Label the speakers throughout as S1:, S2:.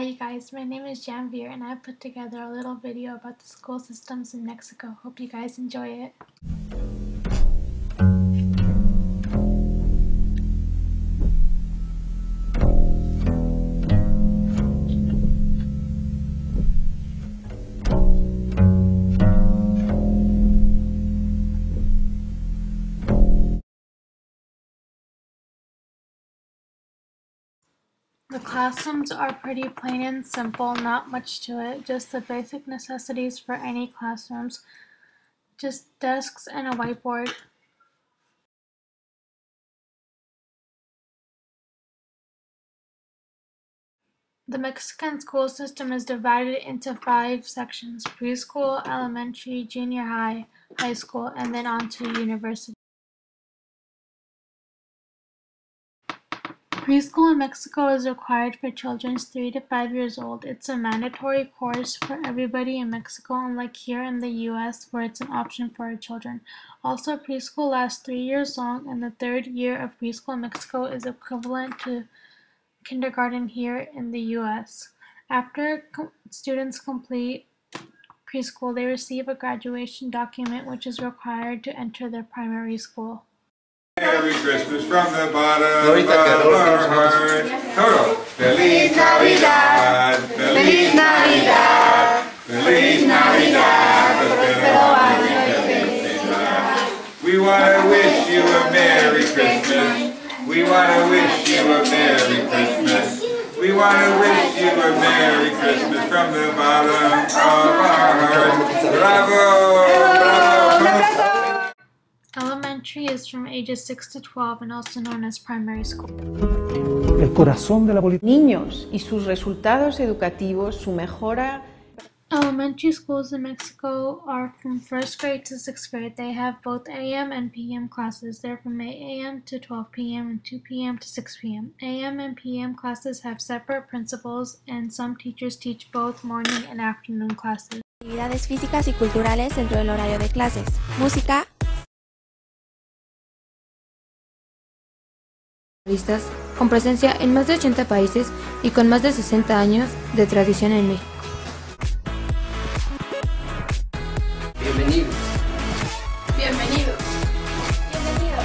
S1: Hi you guys, my name is Janvier and I put together a little video about the school systems in Mexico. Hope you guys enjoy it. The classrooms are pretty plain and simple, not much to it, just the basic necessities for any classrooms, just desks and a whiteboard. The Mexican school system is divided into five sections preschool, elementary, junior high, high school, and then on to university. Preschool in Mexico is required for children three to five years old. It's a mandatory course for everybody in Mexico, unlike here in the US where it's an option for our children. Also, preschool lasts three years long, and the third year of preschool in Mexico is equivalent to kindergarten here in the US. After co- students complete preschool, they receive a graduation document which is required to enter their primary school.
S2: Merry Christmas from the bottom
S3: Ahorita
S2: of
S3: Adolfo
S2: our
S3: nos
S2: heart. Todo. Feliz Navidad. Feliz Navidad. Feliz Navidad. Prospero año y felicidad. We want to wish you a Merry Christmas. We want to wish you a Merry Christmas. We want to wish you a Merry Christmas from the bottom of our heart. Bravo! Bravo!
S1: Elementary is from ages 6 to 12 and also known as primary school.
S4: el corazón de la política.
S5: niños y sus resultados educativos, su mejora
S1: Elementary schools in Mexico are from first grade to sixth grade. They have both AM and PM classes. They're from 8 AM to 12 PM and 2 PM to 6 PM. AM and PM classes have separate principals, and some teachers teach both morning and afternoon classes.
S6: Actividades físicas y culturales dentro del horario de clases. Música,
S7: Con presencia en más de 80 países y con más de 60 años de tradición en México.
S3: Bienvenidos.
S8: Bienvenidos. Bienvenidos.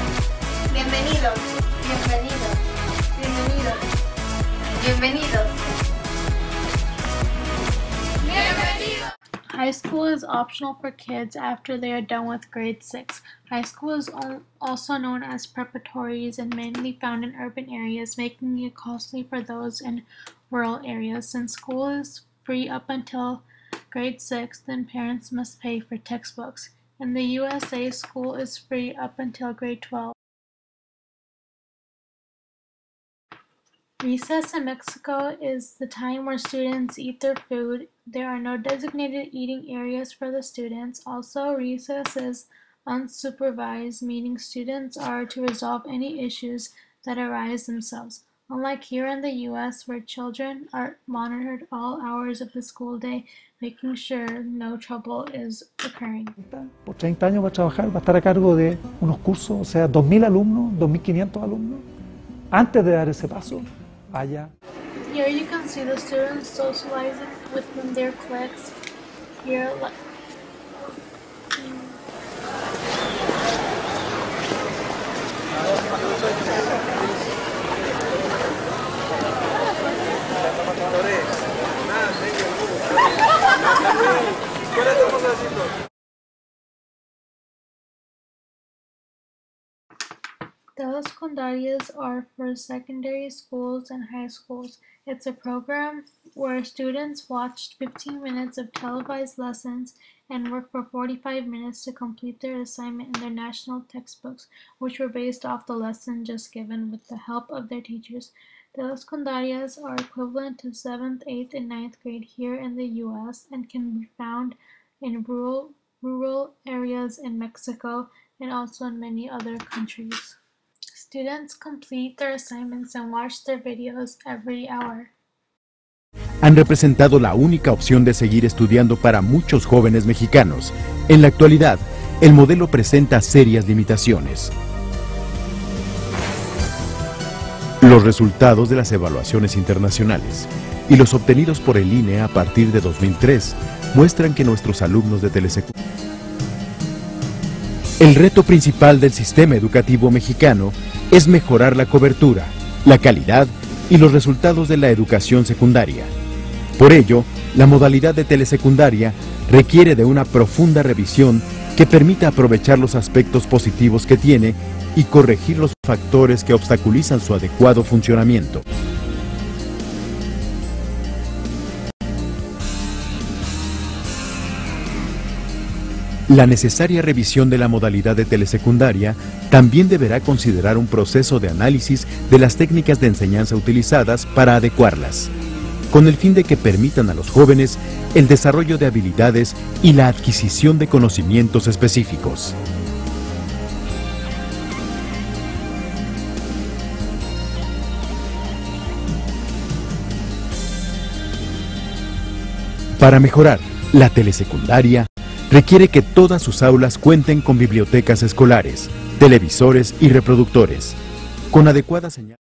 S8: Bienvenidos. Bienvenidos. Bienvenidos. Bienvenidos. Bienvenidos.
S1: High school is optional for kids after they are done with grade 6. High school is also known as preparatories and mainly found in urban areas, making it costly for those in rural areas. Since school is free up until grade 6, then parents must pay for textbooks. In the USA, school is free up until grade 12. Recess in Mexico is the time where students eat their food. There are no designated eating areas for the students. Also, recess is unsupervised, meaning students are to resolve any issues that arise themselves. Unlike here in the US, where children are monitored all hours of the school day, making sure no trouble is occurring.
S4: Por 30 años va a trabajar, va a estar a cargo de unos cursos, o sea, 2.000 alumnos, 2.500 alumnos. Antes de dar ese paso, allá.
S1: Here you can see the students socializing within their cliques. Here, The secundarias are for secondary schools and high schools. It's a program where students watch 15 minutes of televised lessons and work for 45 minutes to complete their assignment in their national textbooks, which were based off the lesson just given with the help of their teachers. The secundarias are equivalent to 7th, 8th, and 9th grade here in the US and can be found in rural, rural areas in Mexico and also in many other countries. Students complete their assignments and watch their videos every hour.
S9: han representado la única opción de seguir estudiando para muchos jóvenes mexicanos. En la actualidad, el modelo presenta serias limitaciones. Los resultados de las evaluaciones internacionales y los obtenidos por el INE a partir de 2003 muestran que nuestros alumnos de telesecundaria el reto principal del sistema educativo mexicano es mejorar la cobertura, la calidad y los resultados de la educación secundaria. Por ello, la modalidad de telesecundaria requiere de una profunda revisión que permita aprovechar los aspectos positivos que tiene y corregir los factores que obstaculizan su adecuado funcionamiento. La necesaria revisión de la modalidad de telesecundaria también deberá considerar un proceso de análisis de las técnicas de enseñanza utilizadas para adecuarlas, con el fin de que permitan a los jóvenes el desarrollo de habilidades y la adquisición de conocimientos específicos. Para mejorar la telesecundaria, requiere que todas sus aulas cuenten con bibliotecas escolares, televisores y reproductores, con adecuada señal.